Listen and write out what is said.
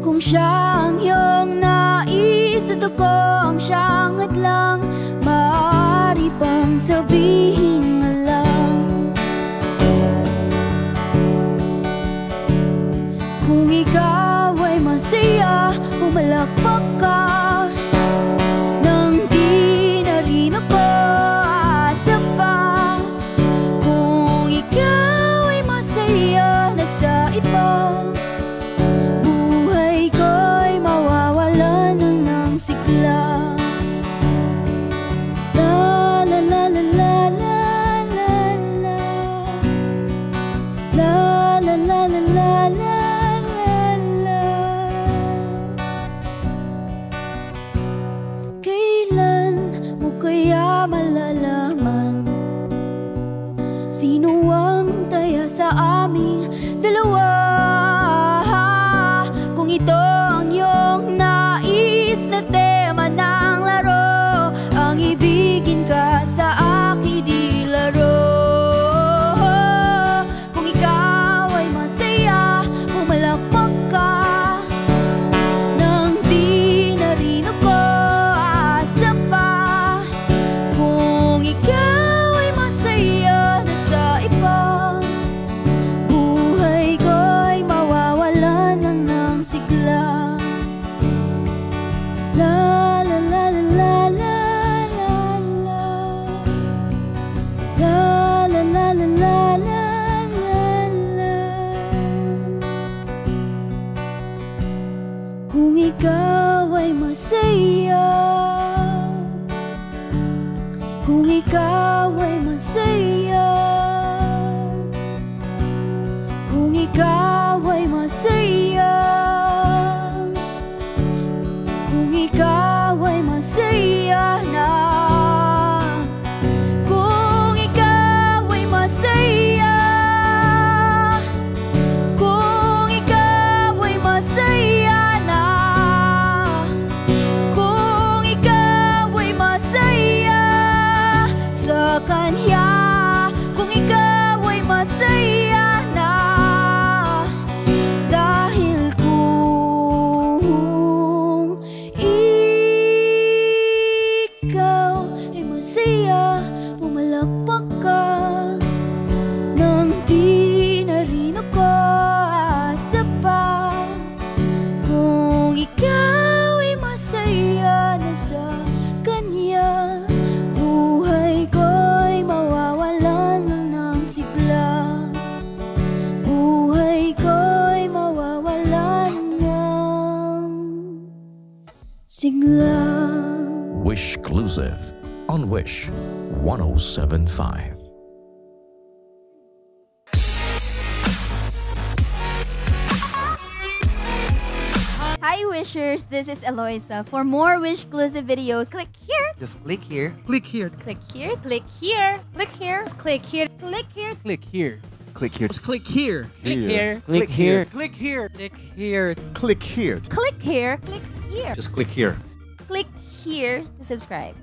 Kung siya ang iyong nais At ako ang siyang hadlang. Maaari bang sabihin na lang. Kung ikaw ay masaya Pumalakpak ka na ng sigla La la la la la la la la La la la la la la la Ang ibigin ka sa akin di laro. Kung ikaw ay masaya, pumalakpak ka ikaw ay masaya. Kung ikaw ay Yeah. Sigla Wish Exclusive on Wish 1075. Hi Wishers, this is Eloisa. For more Wish exclusive videos, click here, Just click here. Click here. click here, click here, click here, click here, click here. Click here. Click here. Just click here. Click here. Click here. Click here. Click here. Click here. Click here, click here. Just click here. Click here to subscribe.